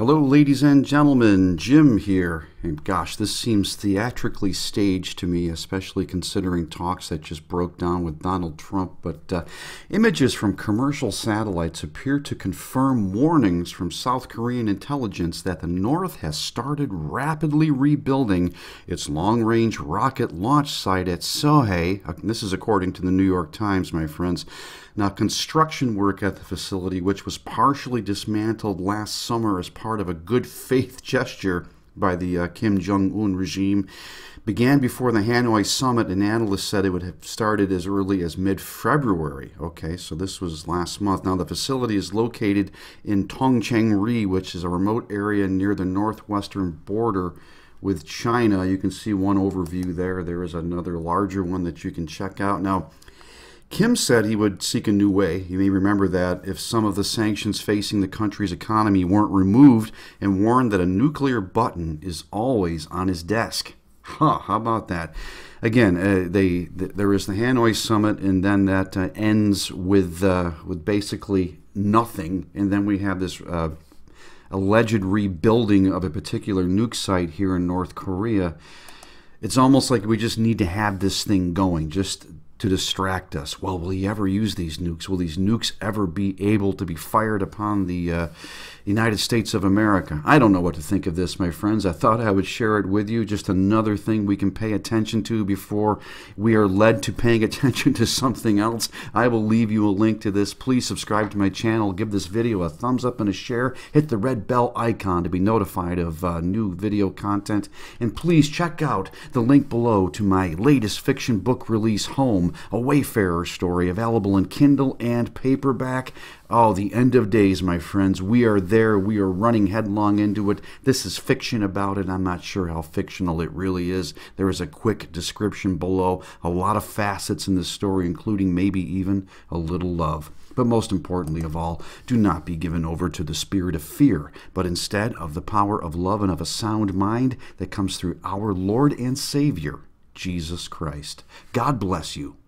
Hello, ladies and gentlemen. Jim here. And gosh, this seems theatrically staged to me, especially considering talks that just broke down with Donald Trump. But uh, images from commercial satellites appear to confirm warnings from South Korean intelligence that the North has started rapidly rebuilding its long range rocket launch site at Sohae. Uh, this is according to the New York Times, my friends. Now, construction work at the facility, which was partially dismantled last summer as part of a good faith gesture by the uh, Kim Jong un regime, began before the Hanoi summit, and analysts said it would have started as early as mid February. Okay, so this was last month. Now, the facility is located in Tongchang-ri, which is a remote area near the northwestern border with China. You can see one overview there. There is another larger one that you can check out. Now, Kim said he would seek a new way. You may remember that if some of the sanctions facing the country's economy weren't removed, and warned that a nuclear button is always on his desk. Huh, how about that? Again, uh, they th- there is the Hanoi summit, and then that uh, ends with uh, with basically nothing, and then we have this uh, alleged rebuilding of a particular nuke site here in North Korea. It's almost like we just need to have this thing going, just to distract us. Well, will he ever use these nukes? Will these nukes ever be able to be fired upon the uh, United States of America? I don't know what to think of this, my friends. I thought I would share it with you. Just another thing we can pay attention to before we are led to paying attention to something else. I will leave you a link to this. Please subscribe to my channel. Give this video a thumbs up and a share. Hit the red bell icon to be notified of uh, new video content. And please check out the link below to my latest fiction book release, Home a Wayfarer story available in Kindle and paperback. Oh, the end of days, my friends. We are there. We are running headlong into it. This is fiction about it. I'm not sure how fictional it really is. There is a quick description below, a lot of facets in the story, including maybe even a little love. But most importantly of all, do not be given over to the spirit of fear, but instead of the power of love and of a sound mind that comes through our Lord and Savior, Jesus Christ. God bless you.